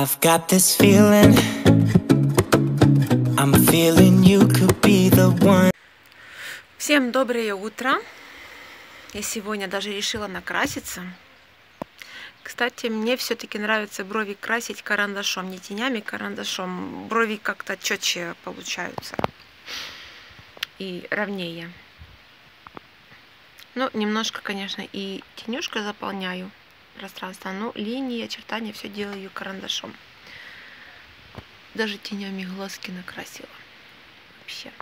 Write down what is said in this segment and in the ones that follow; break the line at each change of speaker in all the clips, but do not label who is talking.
I've got this feeling. I'm feeling you could be the one.
Всем доброе утро. Я сегодня даже решила накраситься. Кстати, мне все-таки нравится брови красить карандашом, не тенями, карандашом. Брови как-то четче получаются и ровнее. Ну, немножко, конечно, и тенюшкой заполняю пространство, но линии, очертания все делаю карандашом. Даже тенями глазки накрасила. Вообще.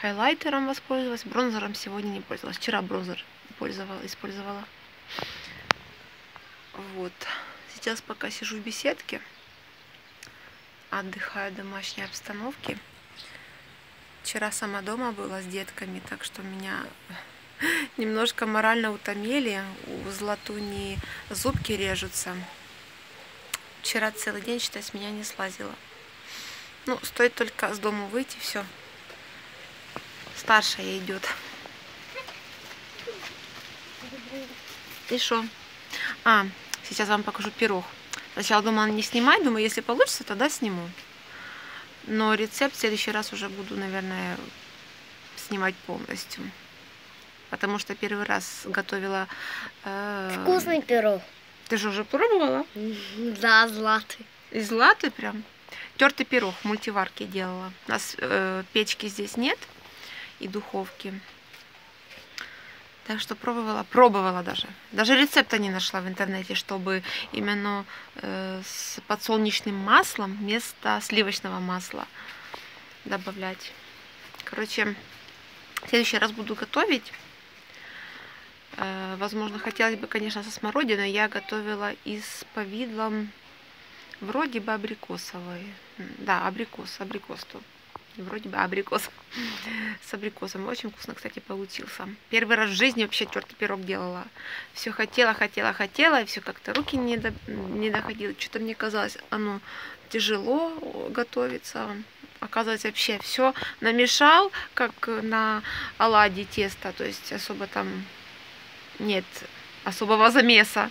Хайлайтером воспользовалась, бронзером сегодня не пользовалась. Вчера бронзер пользовала, использовала. Вот. Сейчас пока сижу в беседке, отдыхаю в домашней обстановке. Вчера сама дома была с детками, так что меня немножко морально утомили. У Златуни зубки режутся. Вчера целый день, считай, с меня не слазила. Ну, стоит только с дома выйти, все. Старшая идет. И что? А, сейчас вам покажу пирог. Сначала думала не снимать, думаю, если получится, тогда сниму. Но рецепт в следующий раз уже буду, наверное, снимать полностью. Потому что первый раз готовила... Э...
Вкусный пирог.
Ты же уже пробовала?
Да, златый.
Из латы прям? Тертый пирог в мультиварке делала. У нас э, печки здесь нет и духовки. Так что пробовала, пробовала даже. Даже рецепта не нашла в интернете, чтобы именно э, с подсолнечным маслом вместо сливочного масла добавлять. Короче, в следующий раз буду готовить. Э, возможно, хотелось бы, конечно, со смородиной. Я готовила и с повидлом вроде бы абрикосовой. Да, абрикос, абрикос тут. Вроде бы абрикос с абрикосом. Очень вкусно, кстати, получился. Первый раз в жизни вообще тертый пирог делала. Все хотела, хотела, хотела, и все как-то руки не, до, не доходило. Что-то мне казалось, оно тяжело готовится. Оказывается, вообще все намешал, как на оладьи тесто. То есть особо там нет особого замеса.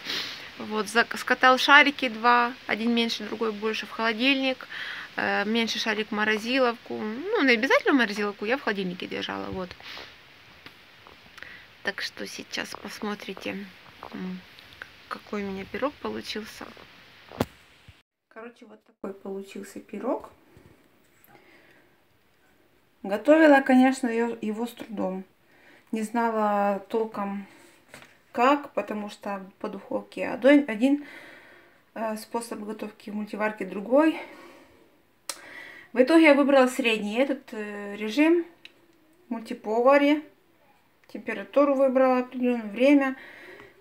Вот, скатал шарики два, один меньше, другой больше в холодильник. Э, меньше шарик в морозиловку. Ну, не обязательно в морозиловку, я в холодильнике держала, вот. Так что сейчас посмотрите, какой у меня пирог получился. Короче, вот такой получился пирог. Готовила, конечно, его с трудом. Не знала толком как, потому что по духовке один э, способ готовки в мультиварке другой. В итоге я выбрала средний этот э, режим, мультиповаре. Температуру выбрала определенное время.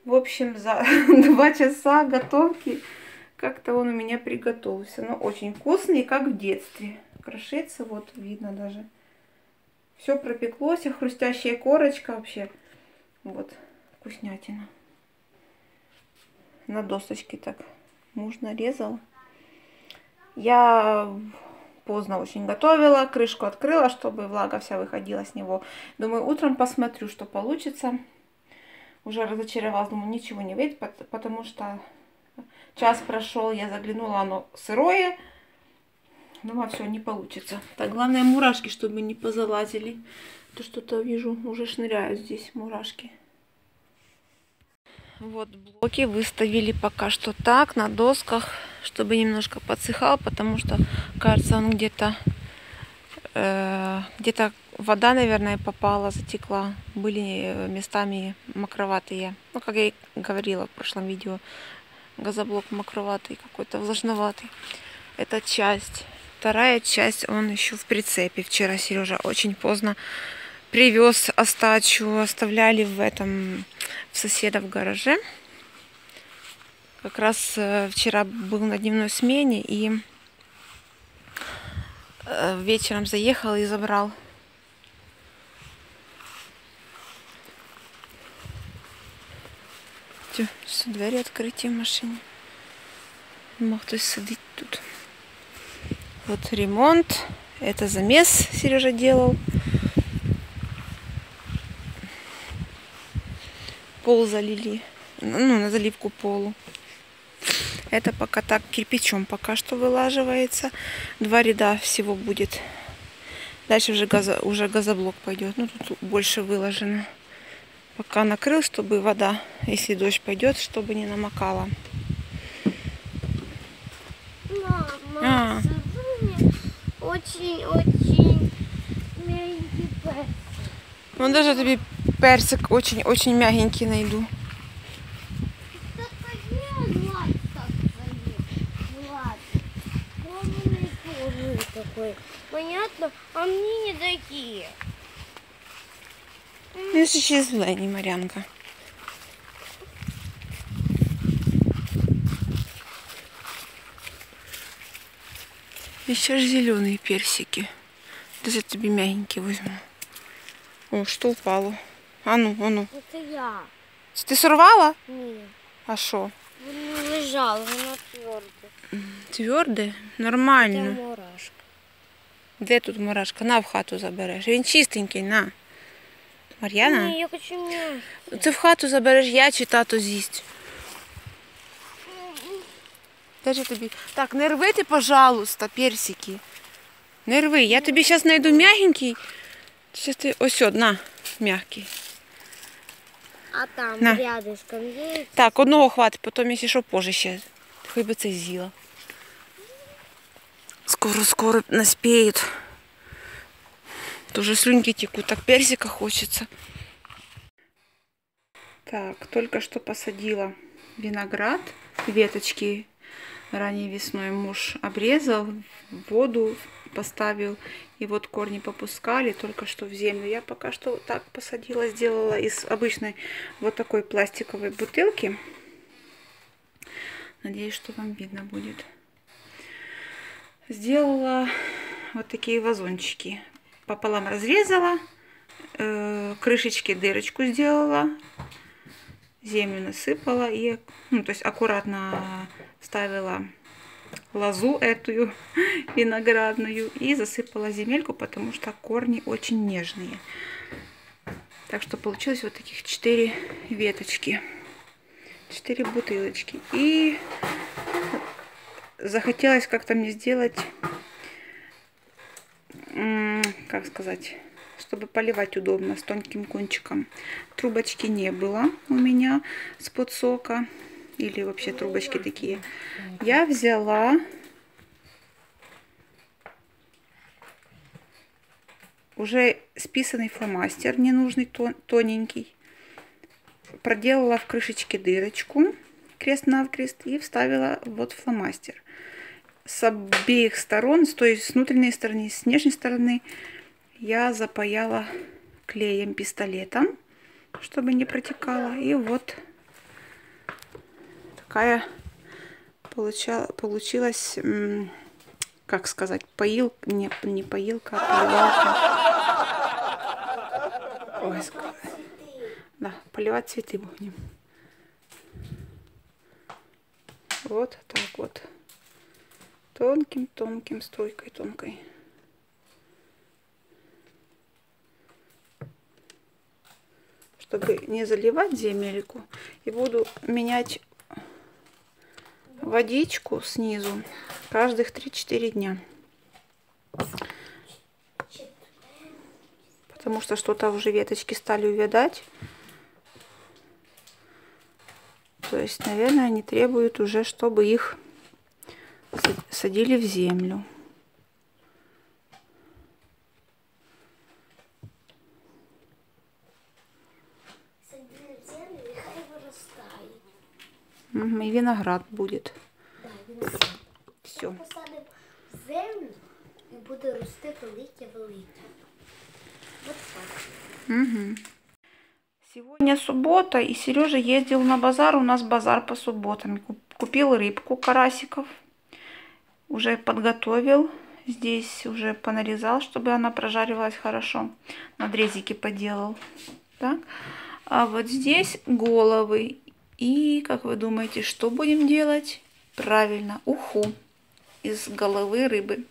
В общем, за два часа готовки как-то он у меня приготовился. Но очень вкусный, как в детстве. Крошится, вот видно даже. Все пропеклось, а хрустящая корочка вообще. Вот, вкуснятина. На досочке так муж нарезал. Я поздно очень готовила, крышку открыла, чтобы влага вся выходила с него. Думаю, утром посмотрю, что получится. Уже разочаровалась, думаю, ничего не выйдет, потому что час прошел, я заглянула, оно сырое. Думаю, все, не получится. Так, главное мурашки, чтобы не позалазили. То что-то вижу, уже шныряют здесь мурашки. Вот блоки выставили пока что так, на досках, чтобы немножко подсыхал, потому что, кажется, он где-то э, где-то вода, наверное, попала, затекла. Были местами мокроватые. Ну, как я и говорила в прошлом видео, газоблок мокроватый, какой-то влажноватый. Это часть. Вторая часть, он еще в прицепе. Вчера Сережа очень поздно привез остачу, оставляли в этом в соседа в гараже. Как раз э, вчера был на дневной смене и э, вечером заехал и забрал. Тю, двери открыты в машине. Мог хтось сидить тут. Вот ремонт. Это замес Сережа делал. Пол залили. Ну, на заливку полу. Это пока так кирпичом пока что вылаживается. Два ряда всего будет. Дальше уже, газо, уже газоблок пойдет. Ну, тут больше выложено. Пока накрыл, чтобы вода, если дождь пойдет, чтобы не намокала.
Мама,
А.
очень-очень мягкий персик.
Ну, даже тебе персик очень-очень мягенький найду.
Такой. Понятно? А мне не такие.
Ну, ще зелені, Марянка. Еще ж зеленые персики. Даже тебе мягенькие возьму. О, что упало? А ну, а ну.
Это я.
Ты сорвала?
Ні.
А що?
Воно лежало, воно тверде.
Тверде?
Це мурашка.
Де тут мурашка? На в хату забереш. Він чистенький, на. Мар'яна?
Ні, я хочу м'ясо.
Це в хату забереш я чи тато з'їсть. Даже тобі. Так, не рви ти, пожалуйста, персики. Не рви. Я тобі зараз знайду м'ягенький. Щас ти ось от, на, м'який.
А там
На.
рядышком є.
Так, одного хватить, потім, якщо що, позже ще. Хоч би це з'їла. Скоро, скоро наспеют. Тоже слюнки текут, так персика хочется. Так, только что посадила виноград, веточки ранней весной муж обрезал, воду поставил, и вот корни попускали только что в землю. Я пока что так посадила, сделала из обычной вот такой пластиковой бутылки. Надеюсь, что вам видно будет. Сделала вот такие вазончики. Пополам разрезала, э, крышечки дырочку сделала, землю насыпала и, ну, то есть аккуратно ставила лозу эту виноградную и засыпала земельку, потому что корни очень нежные. Так что получилось вот таких четыре веточки, четыре бутылочки. И захотелось как-то мне сделать, как сказать, чтобы поливать удобно с тонким кончиком. Трубочки не было у меня с подсока или вообще трубочки такие. Я взяла уже списанный фломастер, ненужный, тон- тоненький. Проделала в крышечке дырочку крест-навкрест и вставила вот фломастер. С обеих сторон, с той с внутренней стороны, с внешней стороны, я запаяла клеем пистолетом, чтобы не протекало. И вот такая получала, получилась, как сказать, поил, не, не поилка, а поливалка. Ой, ск- да, поливать цветы будем. Вот так вот. Тонким-тонким струйкой тонкой. Чтобы не заливать земельку. И буду менять водичку снизу каждых 3-4 дня. Потому что что-то уже веточки стали увядать. То есть, наверное, они требуют уже, чтобы их са- садили в землю.
Садили в землю і хай виростає.
Мгм, И виноград будет.
Да.
Все.
Посадимо землю і буде рости велике-велике. От так.
Сегодня суббота, и Сережа ездил на базар. У нас базар по субботам. Куп- Купил рыбку, карасиков. Уже подготовил. Здесь уже понарезал, чтобы она прожаривалась хорошо. Надрезики поделал. Так. А вот здесь головы. И, как вы думаете, что будем делать? Правильно, уху из головы рыбы.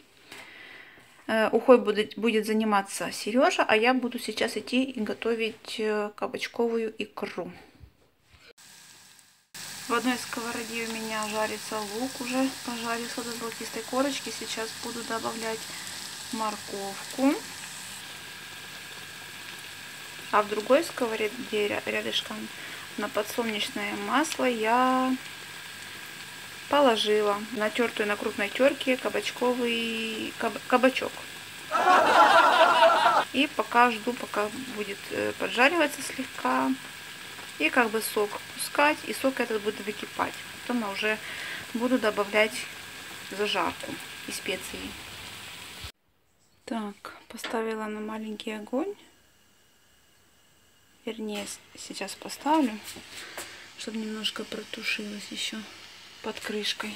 Э, Ухой будет, будет заниматься Сережа, а я буду сейчас идти и готовить э, кабачковую икру. В одной сковороде у меня жарится лук уже, пожарился до золотистой корочки. Сейчас буду добавлять морковку. А в другой сковороде рядышком на подсолнечное масло я положила натертую на крупной терке кабачковый каб, кабачок. И пока жду, пока будет э, поджариваться слегка. И как бы сок пускать, и сок этот будет выкипать. Потом я уже буду добавлять зажарку и специи. Так, поставила на маленький огонь. Вернее, сейчас поставлю, чтобы немножко протушилось еще под крышкой.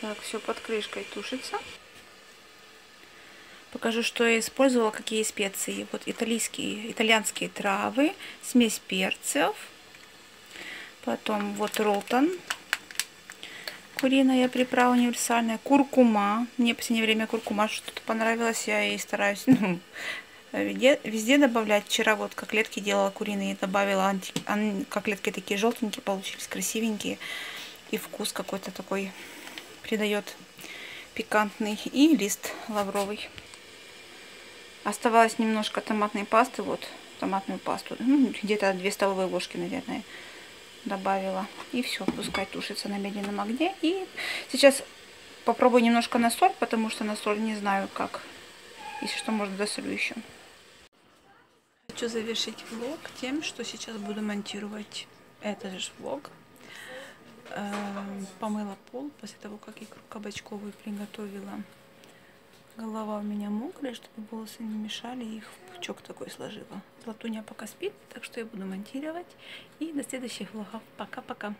Так, все под крышкой тушится. Покажу, что я использовала, какие специи. Вот итальянские, итальянские травы, смесь перцев. Потом вот ролтон. Куриная приправа универсальная. Куркума. Мне в последнее время куркума что-то понравилось. Я и стараюсь ну, везде, везде добавлять. Вчера вот котлетки делала куриные. Добавила анти, ан, котлетки такие желтенькие получились, красивенькие. И вкус какой-то такой придает пикантный. И лист лавровый. Оставалось немножко томатной пасты. Вот томатную пасту. Ну, где-то 2 столовые ложки, наверное добавила. И все, пускай тушится на медленном огне. И сейчас попробую немножко на соль, потому что на соль не знаю как. Если что, может досолю еще. Хочу завершить влог тем, что сейчас буду монтировать этот же влог. Эм, помыла пол после того, как икру кабачковую приготовила. Голова у меня мокрая, чтобы волосы не мешали, их в пучок такой сложила. Златуня пока спит, так что я буду монтировать. И до следующих влогов. Пока-пока.